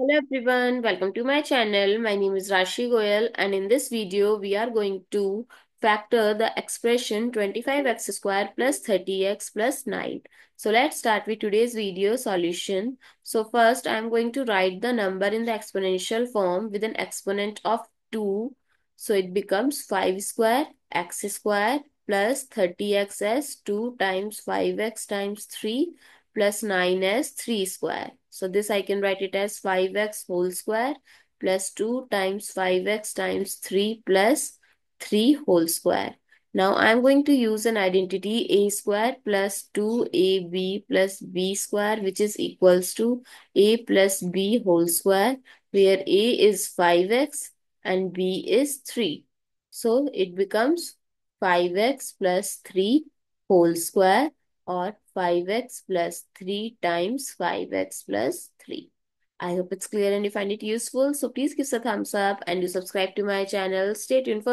Hello everyone, welcome to my channel. My name is Rashi Goel and in this video we are going to factor the expression 25x square plus 30x plus 9. So let's start with today's video solution. So first I am going to write the number in the exponential form with an exponent of 2. So it becomes 5 square x square plus 30x as 2 times 5x times 3 plus 9 as 3 square. So this I can write it as 5x whole square plus 2 times 5x times 3 plus 3 whole square. Now I am going to use an identity a square plus 2ab plus b square which is equals to a plus b whole square where a is 5x and b is 3. So it becomes 5x plus 3 whole square or 5x plus 3 times 5x plus 3. I hope it's clear and you find it useful. So please give us a thumbs up and do subscribe to my channel. Stay tuned for